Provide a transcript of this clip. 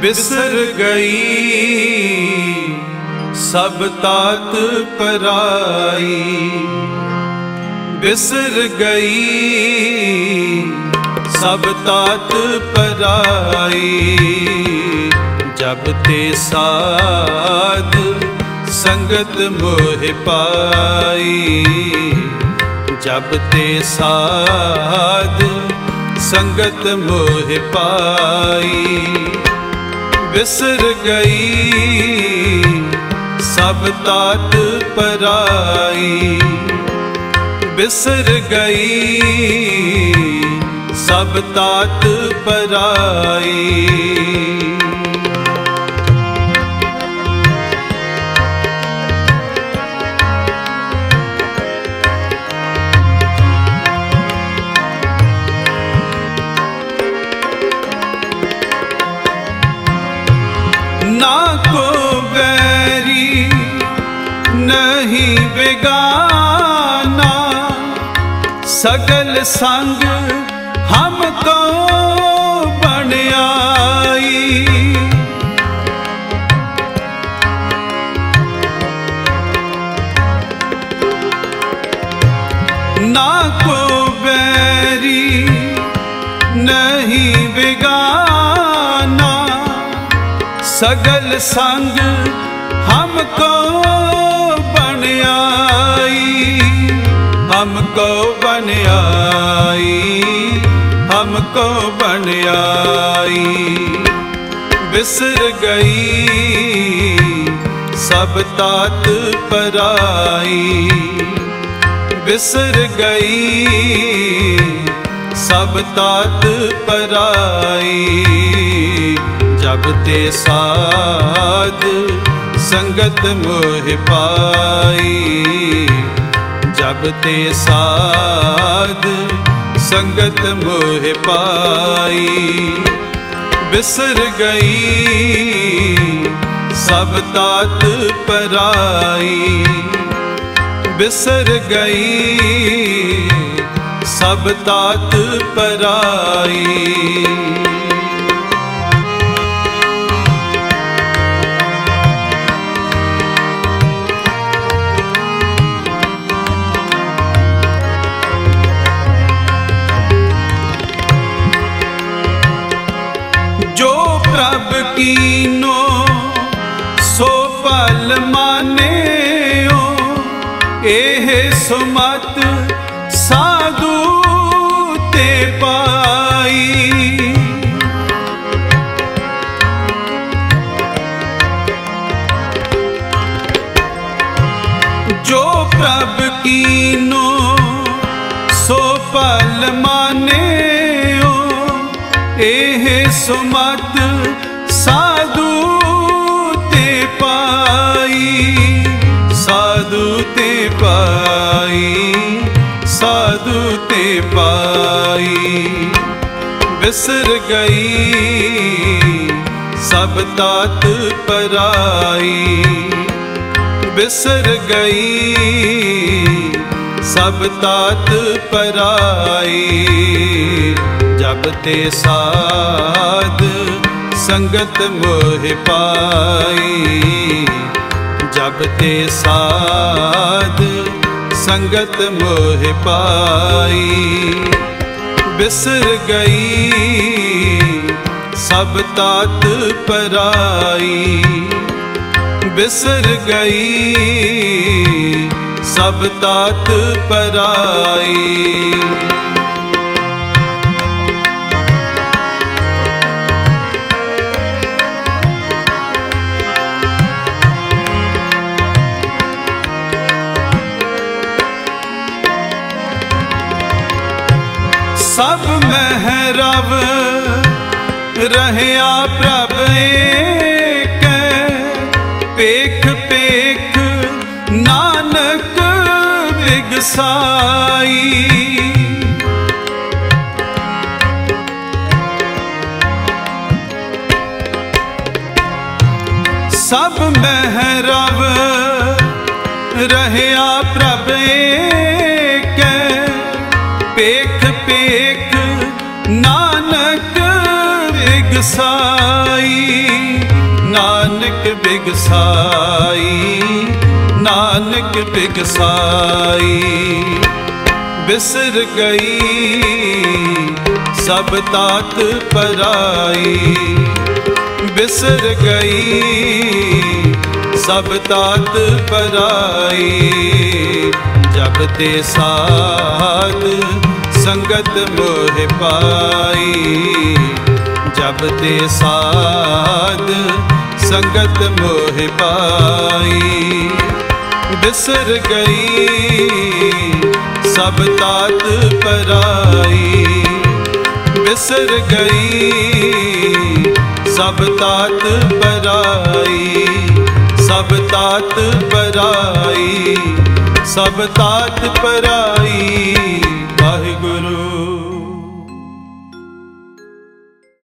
ਬਿਸਰ ਗਈ, ਸਭ ਤਾਤ ਪਰਾਈ ਬਿਸਰ ਗਈ, ਸਭ ਤਾਤ ਪਰਾਈ ਜਬ ਤੇ ਸਾਧ ਸੰਗਤ ਮੋਹਿ ਪਾਈ। ਜਬ ਤੇ ਸਾਧ ਸੰਗਤ ਮੋਹਿ ਪਾਈ। ਬਿਸਰ ਗਈ ਸਭ ਤਾਤ ਪਰਾਈ। ਬਿਸਰ ਗਈ ਸਭ ਤਾਤ ਪਰਾਈ। ਨਹੀਂ ਬੇਗਾਨਾ ਸਗਲ ਸੰਗ ਹਮ ਕੋ ਬਣਾਈ ਨਾ ਕੋ ਬੈਰੀ ਨਹੀਂ ਬੇਗਾਨਾ ਸਗਲ ਸੰਗ ਹਮਕੋ ਬਣਾਈ ਬਿਸਰ ਗਈ, ਸਭ ਤਾਤ ਪਰਾਈ। ਬਿਸਰ ਗਈ, ਸਭ ਤਾਤ ਪਰਾਈ। ਜਬ ਤੇ ਸਾਧ ਸੰਗਤ ਮੋਹਿ ਪਾਈ। ਜਬ ਤੇ ਸਾਧ ਸੰਗਤ ਮੋਹਿ ਪਾਈ ਬਿਸਰ ਗਈ, ਸਭ ਤਾਤ ਪਰਾਈ। ਬਿਸਰ ਗਈ, ਸਭ ਤਾਤ ਪਰਾਈ। ਪ੍ਰਭ ਕੀਨੋ ਸੋ ਪਲ ਮਾਨਿਓ, ਇਹ ਸੁਮਤ ਸਾਧੂ ਤੇ ਪਾਈ। ਜੋ ਪ੍ਰਭ ਕੀਨੋ, ਸੋ ਪਲ ਮਾਨਿਓ, ਇਹ ਪਾਈ, ਬਿਸਰ ਗਈ, ਸਭ ਤਾਤ ਪਰਾਈ। ਵਿਸਰ ਗਈ, ਸਭ ਤਾਤ ਪਰਾਈ। ਜਬ ਤੇ ਸਾਧ ਸੰਗਤ ਮੋਹਿ ਪਾਈ, ਜਬ ਤੇ ਸਾਧ ਸੰਗਤ ਮੋਹ ਪਾਈ। ਬਿਸਰ ਗਈ ਸਭ ਤਾਤ ਪਰਾਈ। ਬਿਸਰ ਗਈ ਸਭ ਤਾਤ ਪਰਾਈ। ਸਭ ਮਹਿਰਵ ਰਹਿਆ ਪ੍ਰਭ ਏਕ ਪੇਖ ਪੇਖ ਨਾਨਕ ਵਿਗਸਾਈ। ਸਭ ਮਹਿਰਵ ਰਹਿਆ ਪ੍ਰਭ ਏਕ ਬਿਗਸਾਈ, ਨਾਨਕ ਬਿਗਸਾਈ। ਬਿਸਰ ਗਈ, ਸਭ ਤਾਤ ਪਰਾਈ। ਬਿਸਰ ਗਈ, ਸਭ ਤਾਤ ਪਰਾਈ। ਜਬ ਤੇ ਸਾਧ ਸੰਗਤ ਮੋਹ ਪਾਈ। ਜਬ ਤੇ ਸਾਧ ਸੰਗਤ ਮੋਹ ਪਾਈ। ਬਿਸਰ ਗਈ, ਸਭ ਤਾਤ ਪਰਾਈ। ਬਿਸਰ ਗਈ, ਸਭ ਤਾਤ ਪਰਾਈ। ਸਭ ਤਾਤ ਪਰਾਈ, ਸਭ ਤਾਤ ਪਰਾਈ।